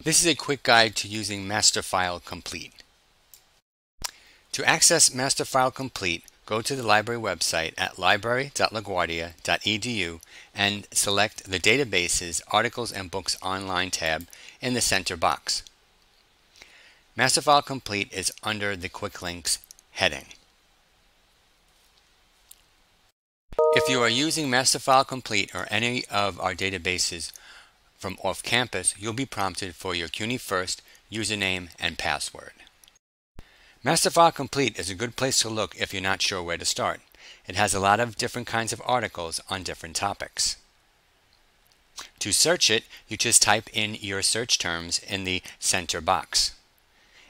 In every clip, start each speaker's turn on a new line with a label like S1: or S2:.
S1: This is a quick guide to using MasterFile Complete. To access MasterFile Complete, go to the library website at library.laguardia.edu and select the Databases, Articles and Books Online tab in the center box. MasterFile Complete is under the Quick Links heading. If you are using MasterFile Complete or any of our databases from off-campus, you'll be prompted for your CUNYfirst username and password. MasterFile Complete is a good place to look if you're not sure where to start. It has a lot of different kinds of articles on different topics. To search it, you just type in your search terms in the center box.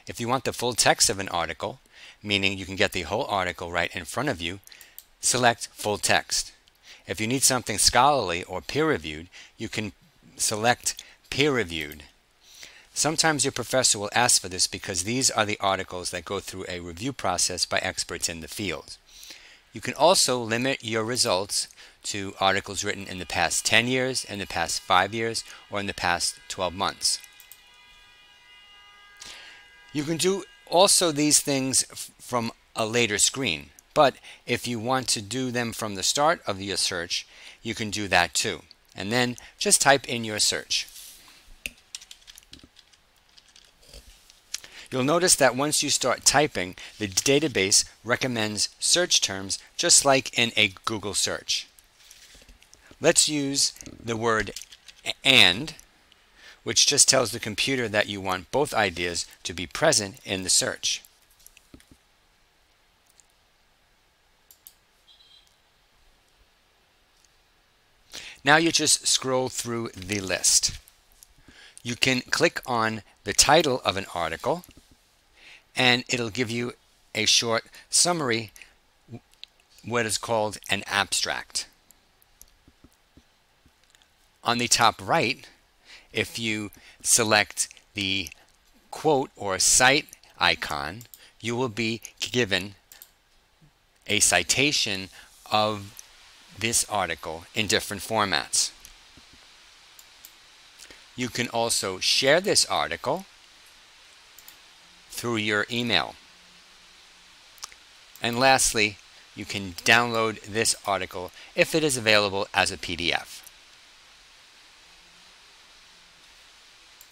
S1: If you want the full text of an article, meaning you can get the whole article right in front of you, select Full Text. If you need something scholarly or peer-reviewed, you can select peer-reviewed. Sometimes your professor will ask for this because these are the articles that go through a review process by experts in the field. You can also limit your results to articles written in the past 10 years, in the past 5 years, or in the past 12 months. You can do also these things from a later screen, but if you want to do them from the start of your search, you can do that too and then just type in your search. You'll notice that once you start typing, the database recommends search terms just like in a Google search. Let's use the word and, which just tells the computer that you want both ideas to be present in the search. Now you just scroll through the list. You can click on the title of an article and it'll give you a short summary, what is called an abstract. On the top right, if you select the quote or cite icon, you will be given a citation of this article in different formats. You can also share this article through your email. And lastly, you can download this article if it is available as a PDF.